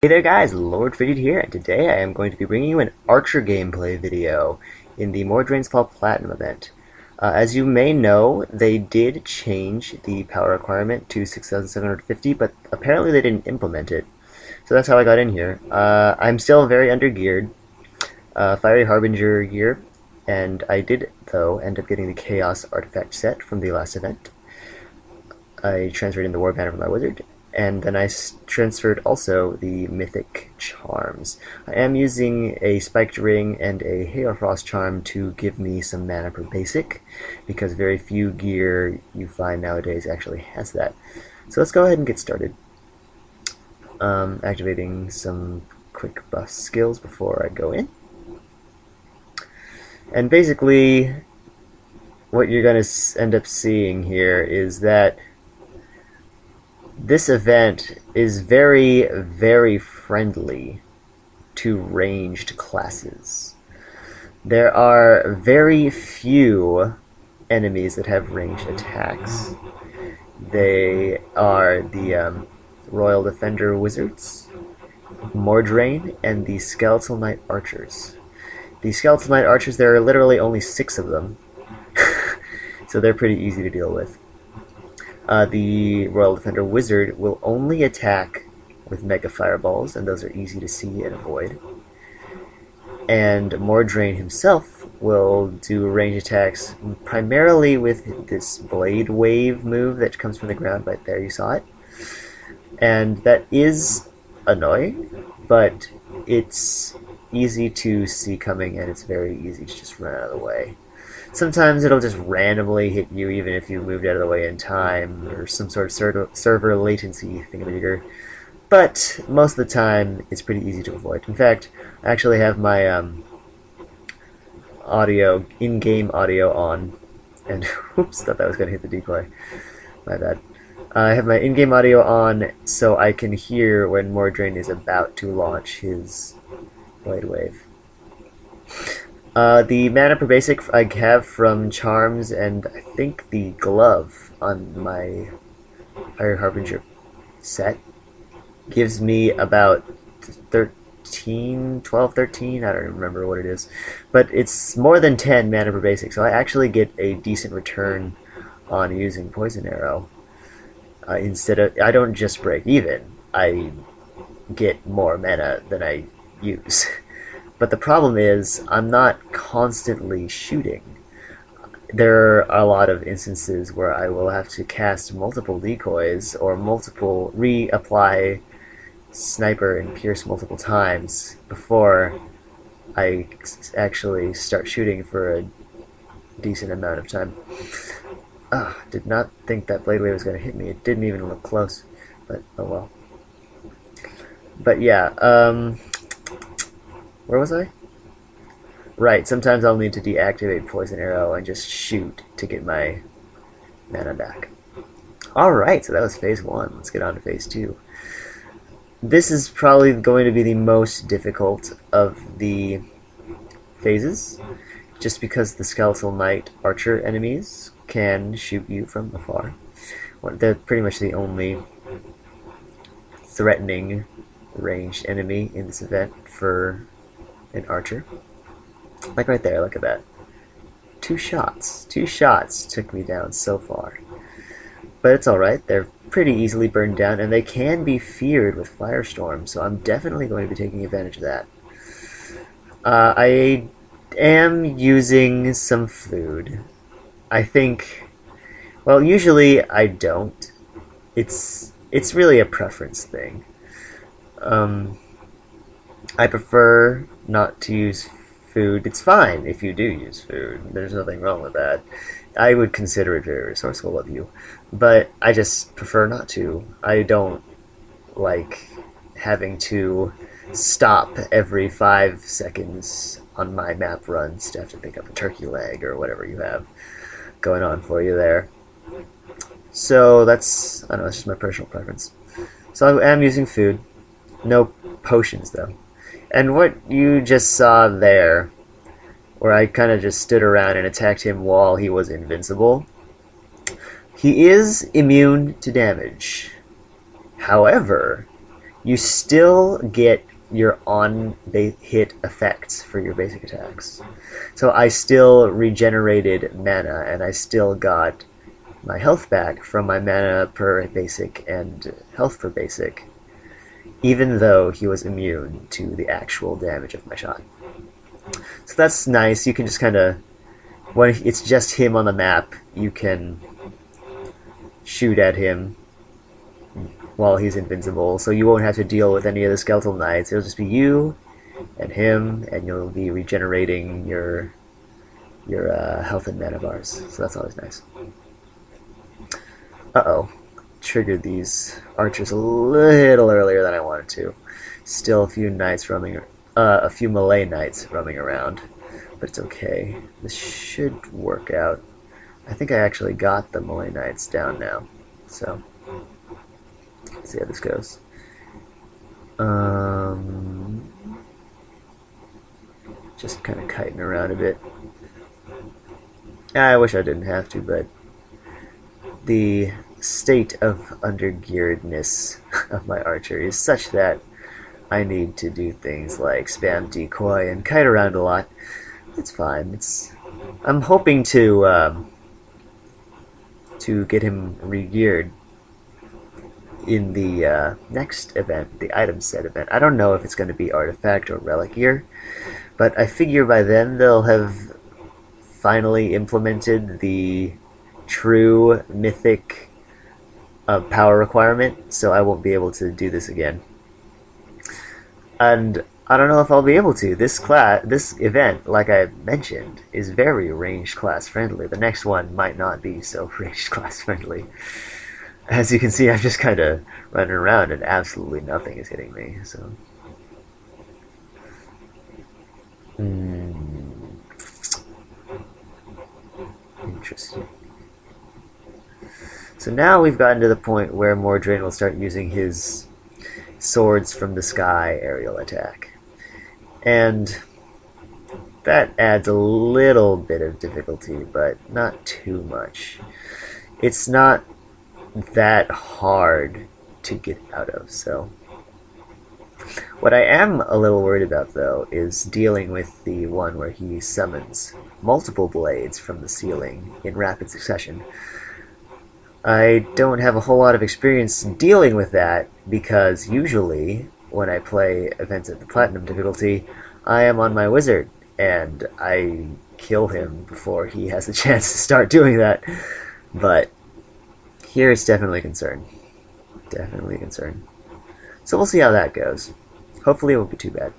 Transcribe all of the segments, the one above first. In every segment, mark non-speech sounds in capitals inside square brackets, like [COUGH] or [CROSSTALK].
Hey there guys, Lord Frigid here, and today I am going to be bringing you an Archer gameplay video in the Mordrain's Fall Platinum event. Uh, as you may know, they did change the power requirement to 6750, but apparently they didn't implement it. So that's how I got in here. Uh, I'm still very undergeared, uh, Fiery Harbinger gear, and I did, though, end up getting the Chaos artifact set from the last event. I transferred in the War Banner for my wizard, and then I transferred also the Mythic Charms. I am using a Spiked Ring and a Hail Frost Charm to give me some mana per basic, because very few gear you find nowadays actually has that. So let's go ahead and get started. Um, activating some quick buff skills before I go in. And basically, what you're going to end up seeing here is that this event is very, very friendly to ranged classes. There are very few enemies that have ranged attacks. They are the um, Royal Defender Wizards, Mordrain, and the Skeletal Knight Archers. The Skeletal Knight Archers, there are literally only six of them, [LAUGHS] so they're pretty easy to deal with. Uh, the Royal Defender Wizard will only attack with Mega Fireballs, and those are easy to see and avoid. And Mordrain himself will do range attacks primarily with this Blade Wave move that comes from the ground but there, you saw it. And that is annoying, but it's easy to see coming and it's very easy to just run out of the way. Sometimes it'll just randomly hit you even if you moved out of the way in time or some sort of ser server latency thingamajigger. But most of the time, it's pretty easy to avoid. In fact, I actually have my um, audio, in-game audio on, and [LAUGHS] oops, thought that was going to hit the decoy. My bad. Uh, I have my in-game audio on so I can hear when Mordrain is about to launch his Blade Wave. Uh, the mana per basic I have from Charms and I think the glove on my Fire Harbinger set gives me about 13, 12, 13, I don't remember what it is. But it's more than 10 mana per basic, so I actually get a decent return on using Poison Arrow. Uh, instead of, I don't just break even, I get more mana than I use. [LAUGHS] But the problem is, I'm not constantly shooting. There are a lot of instances where I will have to cast multiple decoys or multiple reapply sniper and pierce multiple times before I actually start shooting for a decent amount of time. Ah, did not think that blade wave was going to hit me. It didn't even look close, but oh well. But yeah, um, where was I? Right, sometimes I'll need to deactivate Poison Arrow and just shoot to get my mana back. Alright, so that was phase one. Let's get on to phase two. This is probably going to be the most difficult of the phases, just because the Skeletal Knight Archer enemies can shoot you from afar. They're pretty much the only threatening ranged enemy in this event for an archer. Like right there, look at that. Two shots. Two shots took me down so far. But it's alright, they're pretty easily burned down, and they can be feared with Firestorm, so I'm definitely going to be taking advantage of that. Uh, I am using some food. I think, well, usually I don't. It's it's really a preference thing. Um, I prefer not to use food. It's fine if you do use food. There's nothing wrong with that. I would consider it very resourceful of you, but I just prefer not to. I don't like having to stop every five seconds on my map runs to have to pick up a turkey leg or whatever you have going on for you there. So that's, I don't know, it's just my personal preference. So I am using food. No potions though. And what you just saw there, where I kind of just stood around and attacked him while he was invincible, he is immune to damage. However, you still get your on hit effects for your basic attacks. So I still regenerated mana, and I still got my health back from my mana per basic and health per basic, even though he was immune to the actual damage of my shot. So that's nice. You can just kind of, when it's just him on the map, you can shoot at him while he's invincible, so you won't have to deal with any of the skeletal knights. It'll just be you and him, and you'll be regenerating your your uh, health and mana bars. So that's always nice. Uh-oh. Triggered these archers a little earlier than I wanted to. Still a few knights roaming, uh, a few melee knights roaming around, but it's okay. This should work out. I think I actually got the melee knights down now, so let's see how this goes. Um, just kind of kiting around a bit. I wish I didn't have to, but the state of undergearedness [LAUGHS] of my archer is such that I need to do things like spam decoy and kite around a lot. It's fine. It's I'm hoping to um, to get him regeared in the uh, next event, the item set event. I don't know if it's going to be artifact or relic gear, but I figure by then they'll have finally implemented the true mythic uh, power requirement, so I won't be able to do this again. And I don't know if I'll be able to. This class, this event, like I mentioned, is very ranged class friendly. The next one might not be so [LAUGHS] ranged class friendly. As you can see, I'm just kind of running around and absolutely nothing is hitting me. So. Hmm. Interesting. So now we've gotten to the point where Mordrain will start using his swords from the sky aerial attack. And that adds a little bit of difficulty, but not too much. It's not that hard to get out of, so. What I am a little worried about, though, is dealing with the one where he summons multiple blades from the ceiling in rapid succession. I don't have a whole lot of experience dealing with that because usually when I play events at the platinum difficulty, I am on my wizard and I kill him before he has a [LAUGHS] chance to start doing that. But here it's definitely a concern. Definitely a concern. So we'll see how that goes. Hopefully it won't be too bad.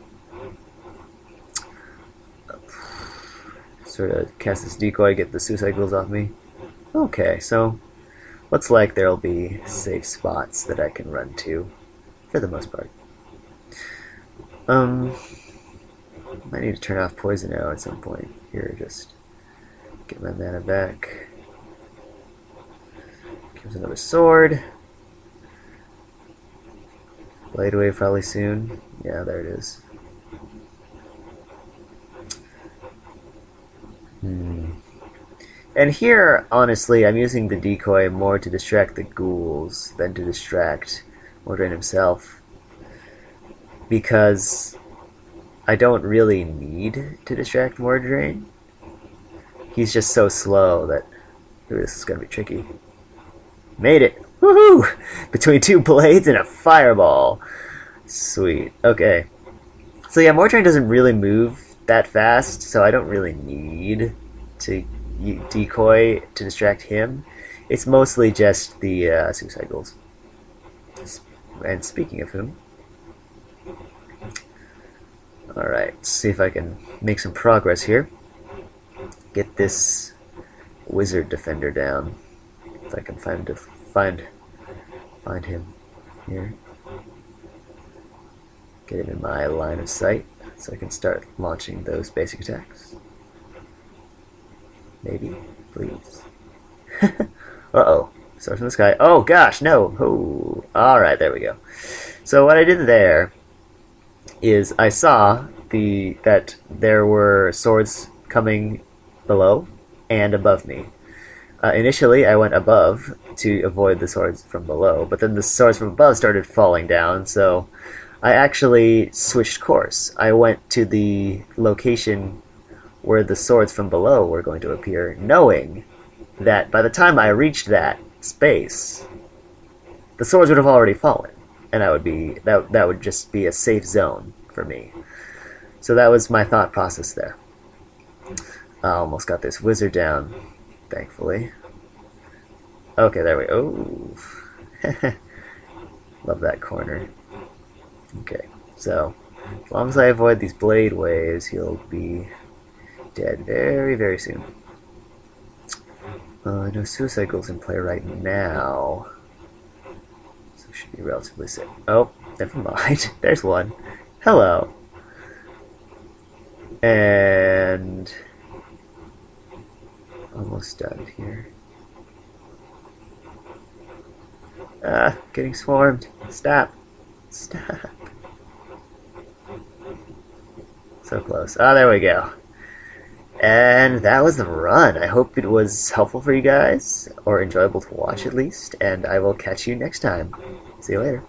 Sort of cast this decoy, get the suicide ghouls off me. Okay, so looks like there'll be safe spots that I can run to, for the most part. Um, I need to turn off poison arrow at some point. Here, just get my mana back. Gives another sword. Blade wave probably soon. Yeah, there it is. And here, honestly, I'm using the decoy more to distract the ghouls than to distract Mordrain himself. Because I don't really need to distract Mordrain. He's just so slow that ooh, this is going to be tricky. Made it! Woohoo! [LAUGHS] Between two blades and a fireball. Sweet. Okay. So yeah, Mordrain doesn't really move that fast, so I don't really need to decoy to distract him. It's mostly just the uh, suicide ghouls. And speaking of whom, alright, see if I can make some progress here. Get this wizard defender down. If I can find find find him here. Get him in my line of sight so I can start launching those basic attacks. Maybe, please. [LAUGHS] Uh-oh. Stars from the sky. Oh gosh, no. Oh. Alright, there we go. So what I did there is I saw the that there were swords coming below and above me Uh, initially, I went above to avoid the swords from below, but then the swords from above started falling down, so I actually switched course. I went to the location where the swords from below were going to appear, knowing that by the time I reached that space, the swords would have already fallen, and I would be that that would just be a safe zone for me. So that was my thought process there. I almost got this wizard down, thankfully. Okay, there we oh. go. [LAUGHS] Love that corner. Okay, so as long as I avoid these blade waves, he'll be dead very, very soon. Uh, no suicide ghouls in play right now. So should be relatively safe. Oh, never mind. [LAUGHS] There's one. Hello. And almost done here. Ah, getting swarmed. Stop. Stop. So close. Ah, there we go. And that was the run. I hope it was helpful for you guys, or enjoyable to watch mm. at least, and I will catch you next time. See you later.